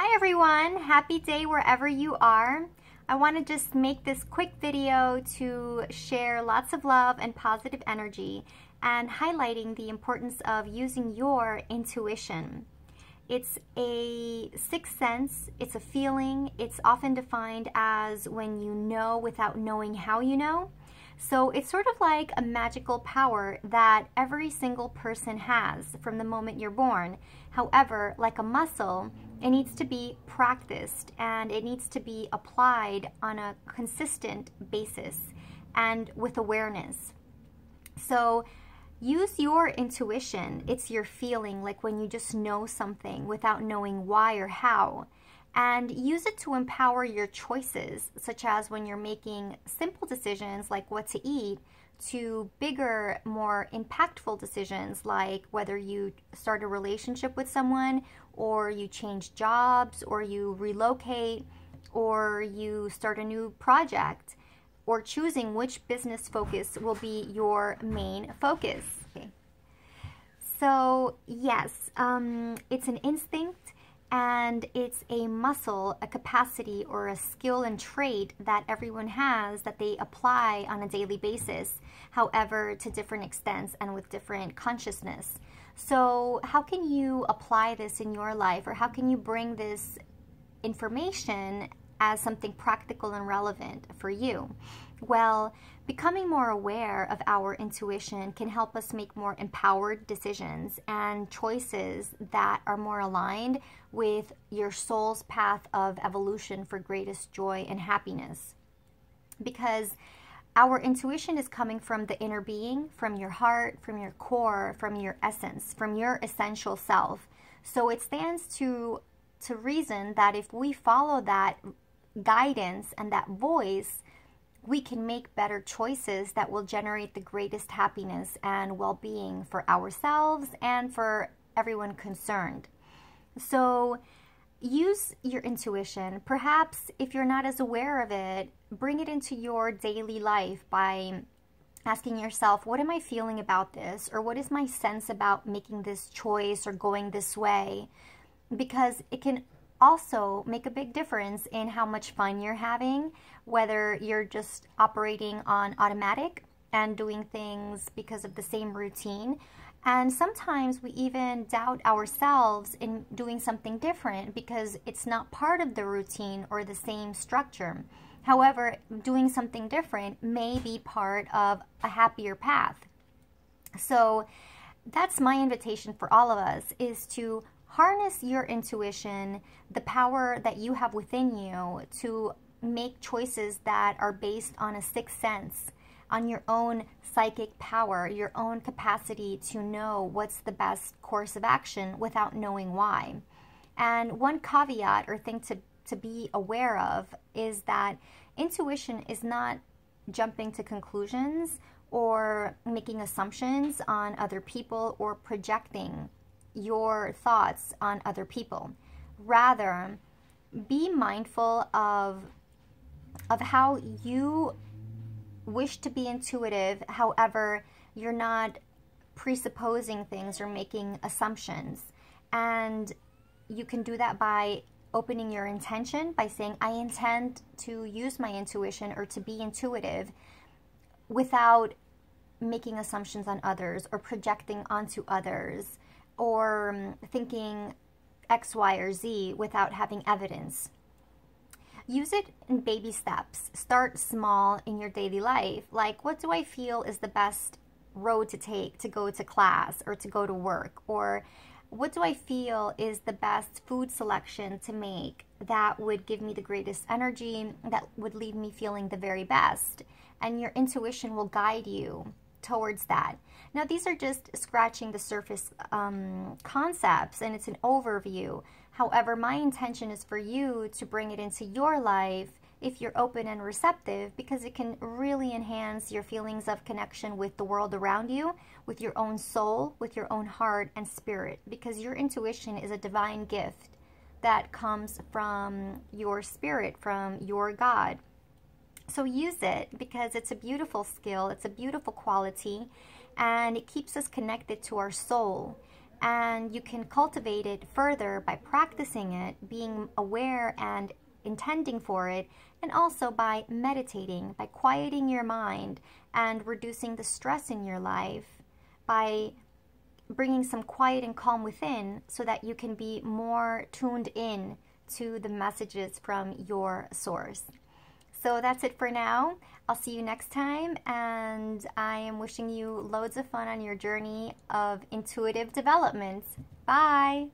Hi everyone, happy day wherever you are. I want to just make this quick video to share lots of love and positive energy and highlighting the importance of using your intuition. It's a sixth sense, it's a feeling, it's often defined as when you know without knowing how you know. So it's sort of like a magical power that every single person has from the moment you're born. However, like a muscle, it needs to be practiced and it needs to be applied on a consistent basis and with awareness. So use your intuition. It's your feeling, like when you just know something without knowing why or how and use it to empower your choices, such as when you're making simple decisions like what to eat, to bigger, more impactful decisions like whether you start a relationship with someone, or you change jobs, or you relocate, or you start a new project, or choosing which business focus will be your main focus. Okay. So, yes, um, it's an instinct and it's a muscle, a capacity, or a skill and trait that everyone has that they apply on a daily basis, however, to different extents and with different consciousness. So, how can you apply this in your life, or how can you bring this information as something practical and relevant for you? Well, becoming more aware of our intuition can help us make more empowered decisions and choices that are more aligned with your soul's path of evolution for greatest joy and happiness. Because our intuition is coming from the inner being, from your heart, from your core, from your essence, from your essential self. So it stands to to reason that if we follow that guidance and that voice, we can make better choices that will generate the greatest happiness and well being for ourselves and for everyone concerned. So, use your intuition. Perhaps if you're not as aware of it, bring it into your daily life by asking yourself, what am I feeling about this? Or what is my sense about making this choice or going this way? Because it can also make a big difference in how much fun you're having, whether you're just operating on automatic and doing things because of the same routine. And sometimes we even doubt ourselves in doing something different because it's not part of the routine or the same structure. However, doing something different may be part of a happier path. So that's my invitation for all of us is to harness your intuition, the power that you have within you to make choices that are based on a sixth sense, on your own psychic power, your own capacity to know what's the best course of action without knowing why. And one caveat or thing to, to be aware of is that intuition is not jumping to conclusions or making assumptions on other people or projecting your thoughts on other people. Rather, be mindful of of how you wish to be intuitive, however, you're not presupposing things or making assumptions. And you can do that by opening your intention by saying, I intend to use my intuition or to be intuitive without making assumptions on others or projecting onto others or um, thinking X, Y, or Z without having evidence. Use it in baby steps. Start small in your daily life. Like, what do I feel is the best road to take to go to class or to go to work? Or what do I feel is the best food selection to make that would give me the greatest energy, that would leave me feeling the very best? And your intuition will guide you towards that. Now, these are just scratching the surface um, concepts and it's an overview. However, my intention is for you to bring it into your life if you're open and receptive because it can really enhance your feelings of connection with the world around you, with your own soul, with your own heart and spirit because your intuition is a divine gift that comes from your spirit, from your God. So use it because it's a beautiful skill, it's a beautiful quality, and it keeps us connected to our soul. And you can cultivate it further by practicing it, being aware and intending for it, and also by meditating, by quieting your mind and reducing the stress in your life, by bringing some quiet and calm within so that you can be more tuned in to the messages from your source. So that's it for now. I'll see you next time, and I am wishing you loads of fun on your journey of intuitive development. Bye.